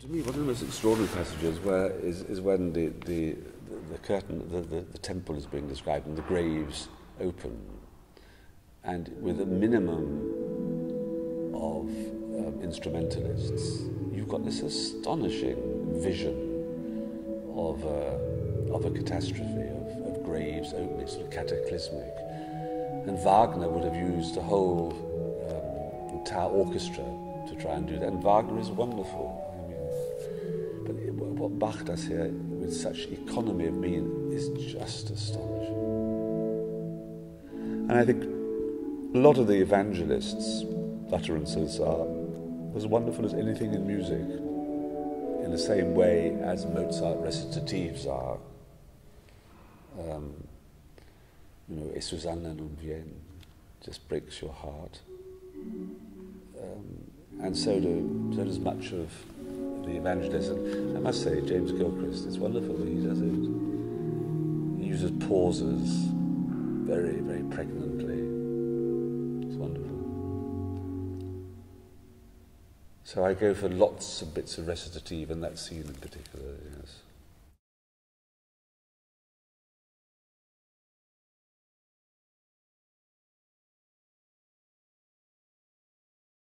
To me, one of the most extraordinary passages where is, is when the, the, the, curtain, the, the, the temple is being described and the graves open. And with a minimum of um, instrumentalists, you've got this astonishing vision of a, of a catastrophe, of, of graves opening, sort of cataclysmic. And Wagner would have used the whole um, entire orchestra to try and do that. And Wagner is wonderful. What Bach does here with such economy of meaning is just astonishing. And I think a lot of the evangelists' utterances are as wonderful as anything in music, in the same way as Mozart recitatives are. Um, you know, E Susanna non vien just breaks your heart. Um, and so, do, so does much of the evangelism. I must say, James Gilchrist, it's wonderful he does it. He uses pauses very, very pregnantly. It's wonderful. So I go for lots of bits of recitative, and that scene in particular, yes.